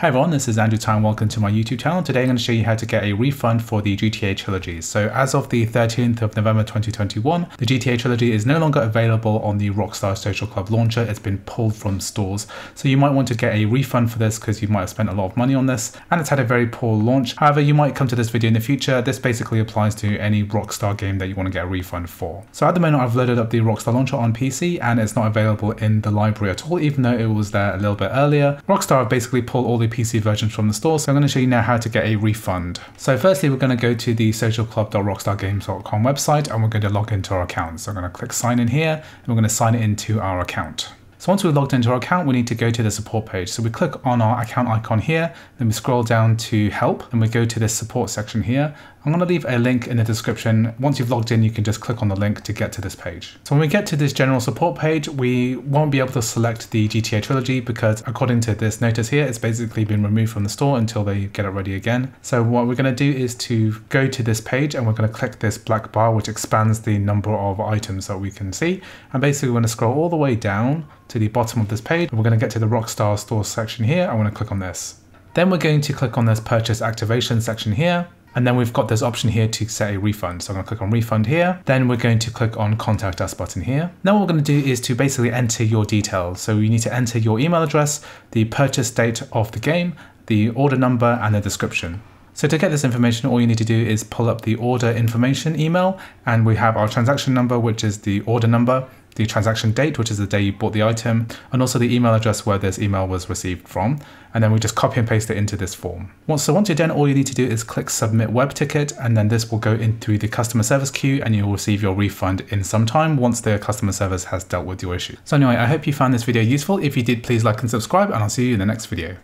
Hi everyone, this is Andrew Tsai. Welcome to my YouTube channel. Today I'm going to show you how to get a refund for the GTA Trilogy. So as of the 13th of November 2021, the GTA Trilogy is no longer available on the Rockstar Social Club launcher. It's been pulled from stores. So you might want to get a refund for this because you might have spent a lot of money on this and it's had a very poor launch. However, you might come to this video in the future. This basically applies to any Rockstar game that you want to get a refund for. So at the moment I've loaded up the Rockstar launcher on PC and it's not available in the library at all, even though it was there a little bit earlier. Rockstar have basically pulled all the PC versions from the store. So I'm going to show you now how to get a refund. So firstly, we're going to go to the socialclub.rockstargames.com website and we're going to log into our account. So I'm going to click sign in here and we're going to sign it into our account. So once we've logged into our account, we need to go to the support page. So we click on our account icon here, then we scroll down to help, and we go to this support section here. I'm to leave a link in the description. Once you've logged in, you can just click on the link to get to this page. So when we get to this general support page, we won't be able to select the GTA Trilogy because according to this notice here, it's basically been removed from the store until they get it ready again. So what we're to do is to go to this page and we're to click this black bar, which expands the number of items that we can see. And basically we're to scroll all the way down to the bottom of this page. We're going to get to the Rockstar Store section here. I want to click on this. Then we're going to click on this purchase activation section here. And then we've got this option here to set a refund. So I'm going to click on refund here. Then we're going to click on contact us button here. Now what we're going to do is to basically enter your details. So you need to enter your email address, the purchase date of the game, the order number and the description. So to get this information, all you need to do is pull up the order information email and we have our transaction number, which is the order number the transaction date, which is the day you bought the item, and also the email address where this email was received from. And then we just copy and paste it into this form. Once, so once you're done, all you need to do is click submit web ticket, and then this will go into the customer service queue and you'll receive your refund in some time once the customer service has dealt with your issue. So anyway, I hope you found this video useful. If you did, please like and subscribe, and I'll see you in the next video.